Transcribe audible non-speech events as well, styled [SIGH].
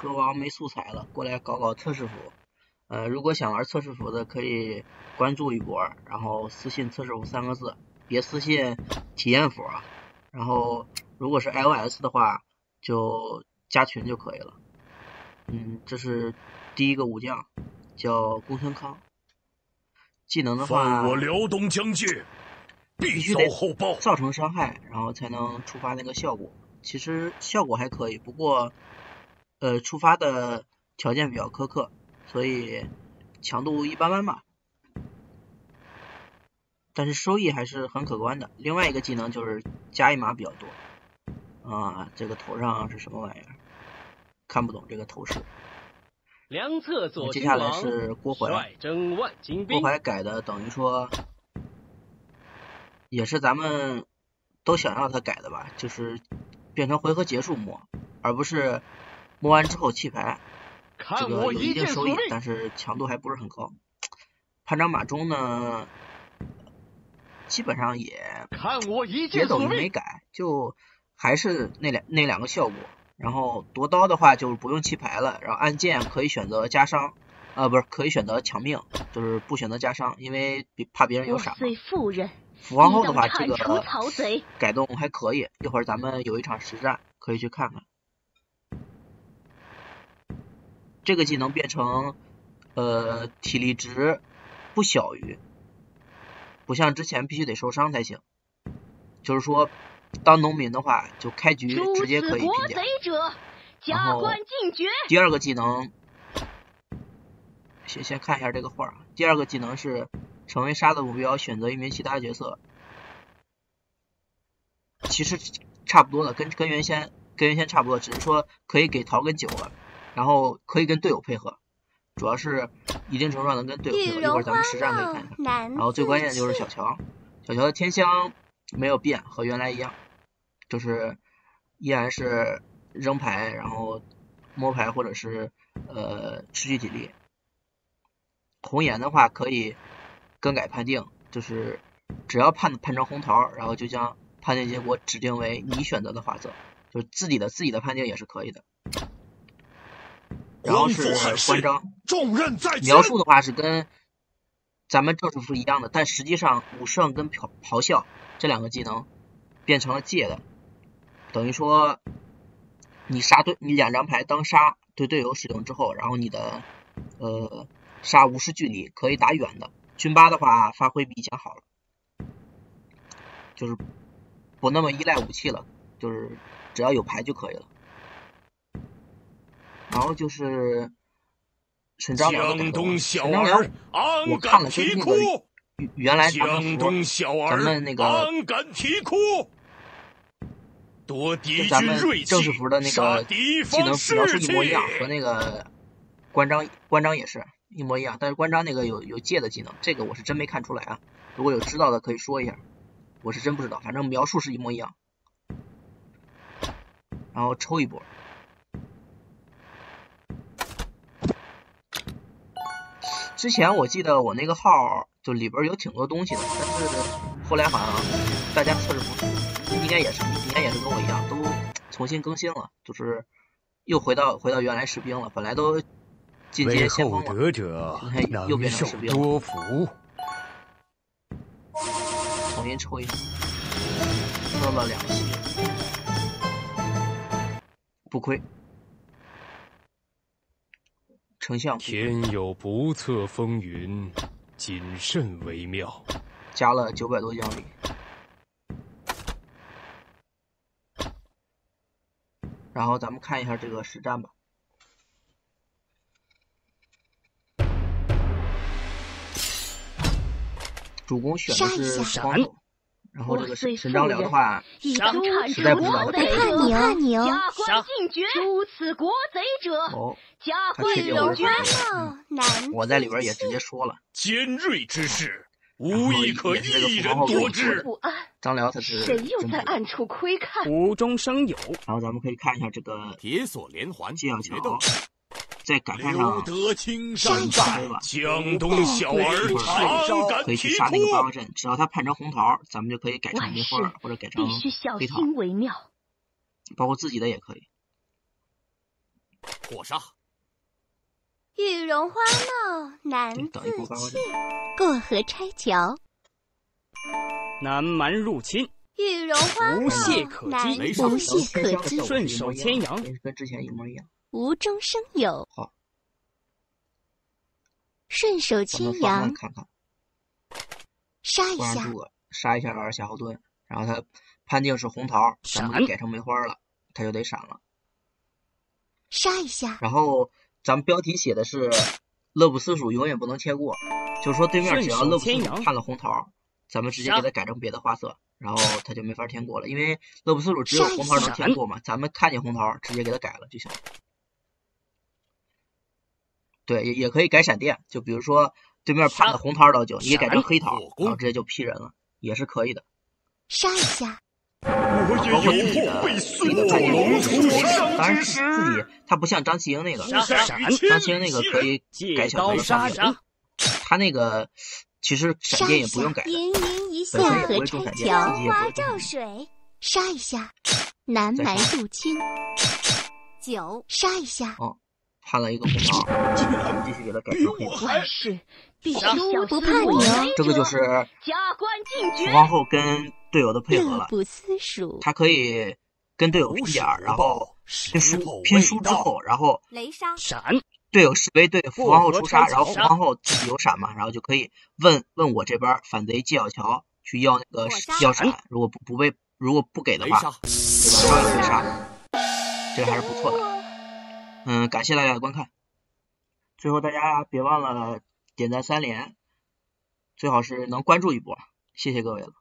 歌王没素材了，过来搞搞测试服。呃，如果想玩测试服的，可以关注一波，然后私信测试服三个字，别私信体验服啊。然后如果是 iOS 的话，就加群就可以了。嗯，这是第一个武将，叫公孙康。技能的话，我辽东将军，必须得造成伤害，然后才能触发那个效果。其实效果还可以，不过呃，触发的条件比较苛刻。所以强度一般般吧，但是收益还是很可观的。另外一个技能就是加一码比较多。啊，这个头上是什么玩意儿？看不懂这个头饰。良策左接下来是郭淮，郭淮改的等于说也是咱们都想要他改的吧，就是变成回合结束摸，而不是摸完之后弃牌。这个有一定收益，但是强度还不是很高。潘璋马忠呢，基本上也也等于没改，就还是那两那两个效果。然后夺刀的话就是不用弃牌了，然后按键可以选择加伤，呃不是可以选择抢命，就是不选择加伤，因为怕别人有闪。辅皇后的话，这个 [LAUGHS] 改动还可以，一会儿咱们有一场实战可以去看看。这个技能变成，呃，体力值不小于，不像之前必须得受伤才行。就是说，当农民的话，就开局直接可以平甲。然后第二个技能，先先看一下这个画。第二个技能是成为杀的目标，选择一名其他角色。其实差不多的，跟跟原先跟原先差不多，只是说可以给桃跟酒了。然后可以跟队友配合，主要是一定程度上能跟队友配合。一会儿咱们实战可以看一看。然后最关键的就是小乔，小乔的天香没有变，和原来一样，就是依然是扔牌，然后摸牌或者是呃失去体力。红颜的话可以更改判定，就是只要判判成红桃，然后就将判定结果指定为你选择的花色，就自己的自己的判定也是可以的。然后是关张，重任在描述的话是跟咱们正式服一样的，但实际上武圣跟咆咆哮这两个技能变成了借的，等于说你杀对，你两张牌当杀对队友使用之后，然后你的呃杀无视距离，可以打远的。军八的话发挥比以前好了，就是不那么依赖武器了，就是只要有牌就可以了。然后就是沈张辽的改沈张辽，我看了是那个原来咱们咱们那个跟咱们正式服的那个技能描述一模一样，和那个关张关张也是一模一样，但是关张那个有有借的技能，这个我是真没看出来啊。如果有知道的可以说一下，我是真不知道，反正描述是一模一样。然后抽一波。之前我记得我那个号就里边有挺多东西的，但是后来好像大家测试不，应该也是应该也是跟我一样，都重新更新了，就是又回到回到原来士兵了。本来都进阶先锋了，现在又变成士兵了。重新抽一抽，抽了两期，不亏。丞相，天有不测风云，谨慎为妙。加了九百多奖励，然后咱们看一下这个实战吧。主公选的是双手。然后这个沈张辽的话，实在不知道。来看你啊，你哦，加官进爵，诛此国贼者，加官有爵。我在里边也直接说了，尖锐之事，无一可一人夺之。张辽他是谁又在暗处窥看？无中生有。然后咱们可以看一下这个铁锁连环纪晓桥。在赶上上山寨，江东小儿常敢可以去杀那个八卦阵，只要他判成红桃，咱们就可以改成梅花或者改成黑桃，包括自己的也可以。火杀。玉容花貌难自弃，过河拆桥。南蛮入侵，玉容花帽无懈可击，无懈可击，顺手牵羊，跟之前一模一样。无中生有，好，顺手牵羊，看看，杀一下，杀一下夏侯惇，然后他判定是红桃，咱们改成梅花了，他就得闪了。杀一下，然后咱们标题写的是乐不思蜀永远不能切过，就是说对面只要乐不思蜀判了红桃，咱们直接给他改成别的花色，然后他就没法添过了，因为乐不思蜀只有红桃能添过嘛，咱们看见红桃直接给他改了就行。了。对，也也可以改闪电，就比如说对面判的红桃老九，你也改成黑桃，然后直接就劈人了，也是可以的。杀一下。我也有破会孙子龙出生之时。自己他不像张麒英那个，张麒英那个可以改小刀杀人，他那个其实闪电也不用改，本身也不会中闪电，自己也不会中。杀一下，南蛮入侵，九杀一下。哦，判了一个红桃，我们继续给他改成黑桃。不怕你哦，这个就是加官进爵。福皇后跟。队友的配合了，不思蜀，他可以跟队友拼点，然后拼输拼输之后，然后雷杀闪，队友是为对福皇后出杀，然后福皇后自己有闪嘛，然后就可以问问我这边反贼纪晓乔去要那个要闪，如果不不被如果不给的话，对吧？照样被杀，这个还是不错的。嗯，感谢大家的观看，最后大家别忘了点赞三连，最好是能关注一波，谢谢各位了。